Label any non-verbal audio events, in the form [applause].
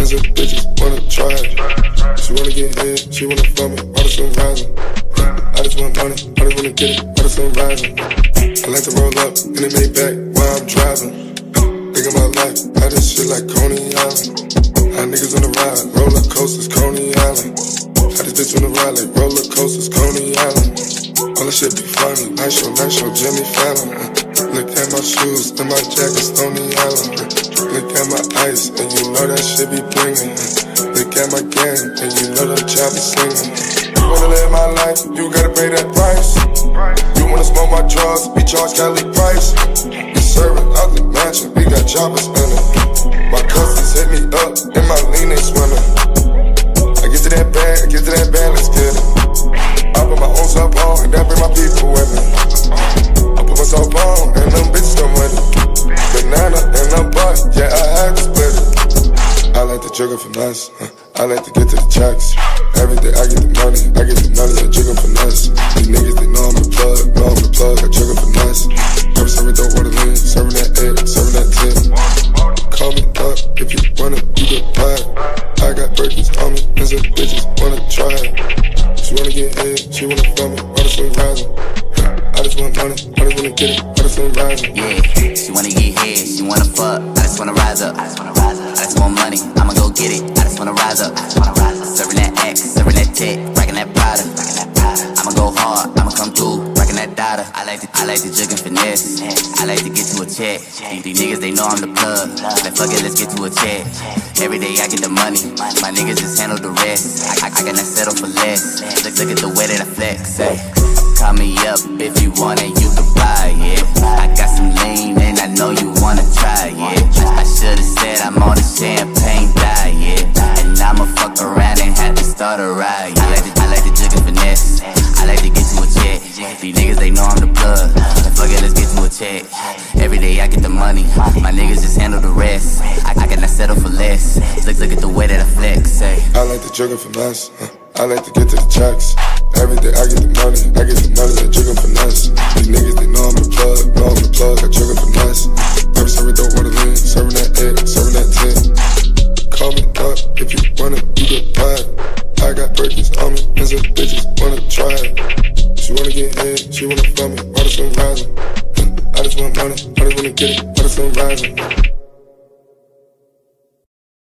And some bitches wanna try it. She wanna get hit, she wanna fuck me, all the sun rising. I just want money, I just wanna get it, all the sun rising. I like to roll up in the Maybach while I'm driving. Think of my life, I just shit like Coney Island. Hot niggas on the ride, roller coasters, Coney Island. I just bitch on the ride like roller coasters, Coney Island. All that shit be funny, nice show, nice show, Jimmy Fallon. Look at my shoes and my jacket, Stony Island. Look at my ice, and you know that shit be blingin'. Look at my gang, and you know that child be singing. You wanna live my life, you gotta pay that price. You wanna smoke my drugs, be charged Kelly Price. We serving out the mansion, we got choppers in it. My cousins hit me up, and my lean ain't swimming. I get to that bag, I get to that bag, let's finesse. I like to get to the checks. Every day I get the money, I get the money, I trigger finesse. These niggas, they know I'm the plug, know I'm the plug, I trigger finesse. Every serving dope water lean, serving that 8, serving that 10. Call me up if you want it, you can ride. I got Birkins on me, and some bitches wanna try it. She wanna get hit, she wanna fuck me, all the sun rising. I just want money, I just wanna get it, all the sun rising. Yeah, she wanna get hit, she wanna fuck. I just wanna rise up. Serving that X, serving that tech, rocking that Prada. I'ma go hard, I'ma come through, rocking that data. I like the, I like the jig and finesse. I like to get to a check. These, niggas, they know I'm the plug. Like fuck it, let's get to a check. Every day I get the money, my niggas just handle the rest. I, I, I cannot settle for less. Look, look at the way that I flex. Hey. Call me up if you want it, you can buy it. I got some lean and I know you wanna try it. I should've said I'm on a champagne diet. And I'ma fuck around to start a riot. I like the, I like the jig and finesse. I like to get to a check. These niggas, they know I'm the plug. And fuck it, let's get to a check. Every day I get the money. My niggas just handle the rest. I, I cannot settle for less. Look, look at the way that I flex. Hey. I like the trigger finesse. I like to get to the checks. Every day I get the money, Birkins on me, and some bitches wanna try it. She wanna get hit, she wanna fuck me, all the sun rising. [laughs] I just want money, I just wanna get it, all the sun rising.